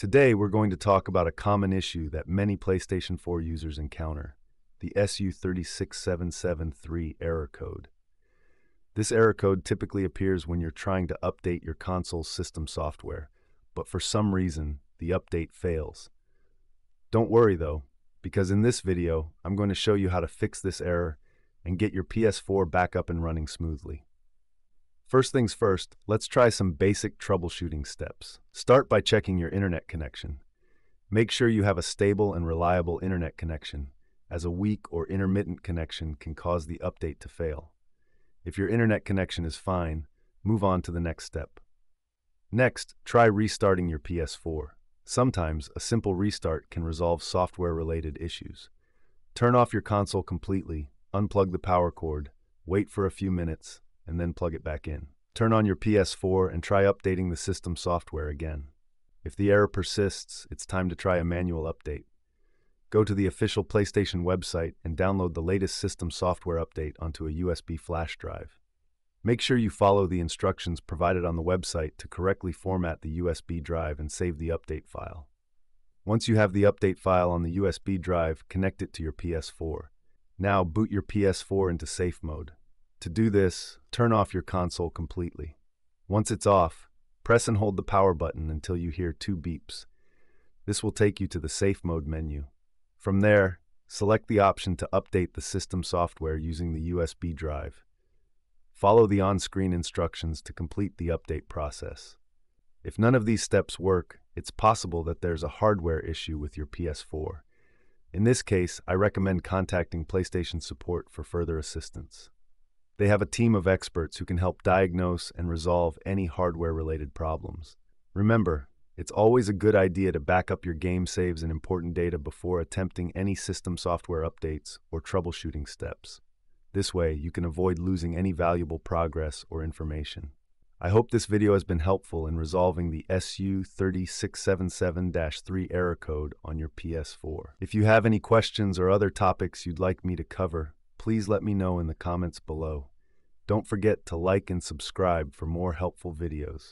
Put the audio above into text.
Today, we're going to talk about a common issue that many PlayStation 4 users encounter the SU36773 error code. This error code typically appears when you're trying to update your console's system software, but for some reason, the update fails. Don't worry though, because in this video, I'm going to show you how to fix this error and get your PS4 back up and running smoothly. First things first, let's try some basic troubleshooting steps. Start by checking your internet connection. Make sure you have a stable and reliable internet connection, as a weak or intermittent connection can cause the update to fail. If your internet connection is fine, move on to the next step. Next, try restarting your PS4. Sometimes a simple restart can resolve software-related issues. Turn off your console completely, unplug the power cord, wait for a few minutes, and then plug it back in. Turn on your PS4 and try updating the system software again. If the error persists, it's time to try a manual update. Go to the official PlayStation website and download the latest system software update onto a USB flash drive. Make sure you follow the instructions provided on the website to correctly format the USB drive and save the update file. Once you have the update file on the USB drive, connect it to your PS4. Now boot your PS4 into safe mode. To do this, turn off your console completely. Once it's off, press and hold the power button until you hear two beeps. This will take you to the Safe Mode menu. From there, select the option to update the system software using the USB drive. Follow the on-screen instructions to complete the update process. If none of these steps work, it's possible that there's a hardware issue with your PS4. In this case, I recommend contacting PlayStation support for further assistance. They have a team of experts who can help diagnose and resolve any hardware-related problems. Remember, it's always a good idea to back up your game saves and important data before attempting any system software updates or troubleshooting steps. This way, you can avoid losing any valuable progress or information. I hope this video has been helpful in resolving the SU3677-3 error code on your PS4. If you have any questions or other topics you'd like me to cover, please let me know in the comments below. Don't forget to like and subscribe for more helpful videos.